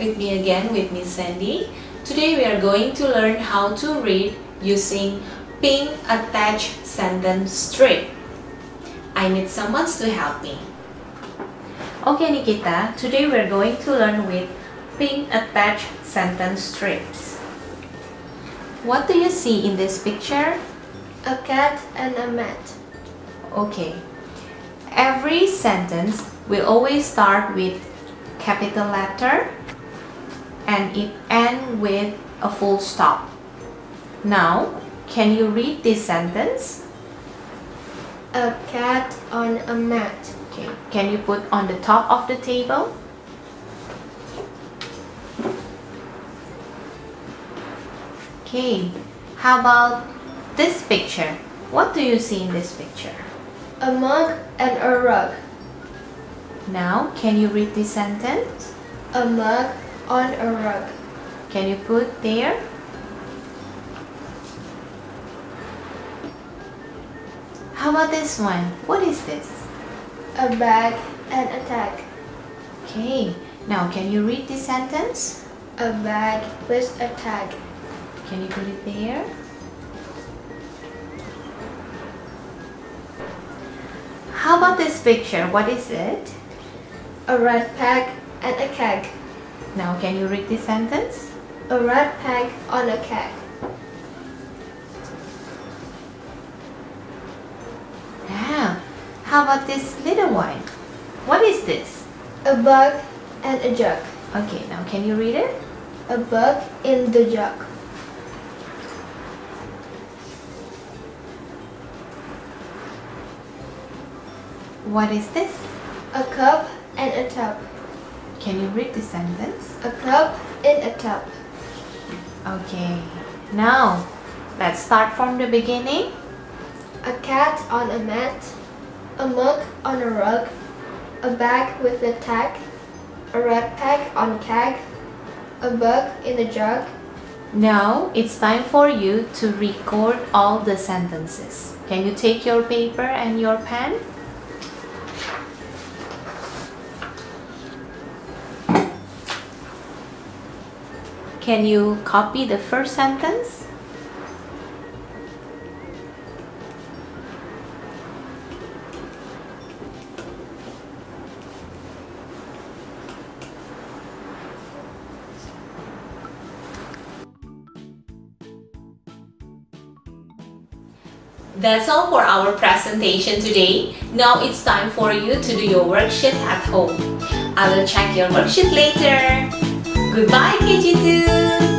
again with Miss Sandy. Today we are going to learn how to read using pink attached sentence strip. I need someone to help me. Okay Nikita, today we are going to learn with pink attached sentence strips. What do you see in this picture? A cat and a mat. Okay. Every sentence will always start with capital letter and it ends with a full stop. Now, can you read this sentence? A cat on a mat. Okay. Can you put on the top of the table? Okay. How about this picture? What do you see in this picture? A mug and a rug. Now, can you read this sentence? A mug on a rug. Can you put there? How about this one? What is this? A bag and a tag. Okay. Now, can you read this sentence? A bag with a tag. Can you put it there? How about this picture? What is it? A red peg and a keg. Now, can you read this sentence? A red peg on a keg. Yeah. How about this little one? What is this? A bug and a jug. Okay, now can you read it? A bug in the jug. What is this? A cup and a tub. Can you read the sentence? A cup in a tub. Okay. Now, let's start from the beginning. A cat on a mat. A mug on a rug. A bag with a tag. A red peg on a keg. A bug in a jug. Now, it's time for you to record all the sentences. Can you take your paper and your pen? Can you copy the first sentence? That's all for our presentation today. Now it's time for you to do your worksheet at home. I will check your worksheet later. グッバイ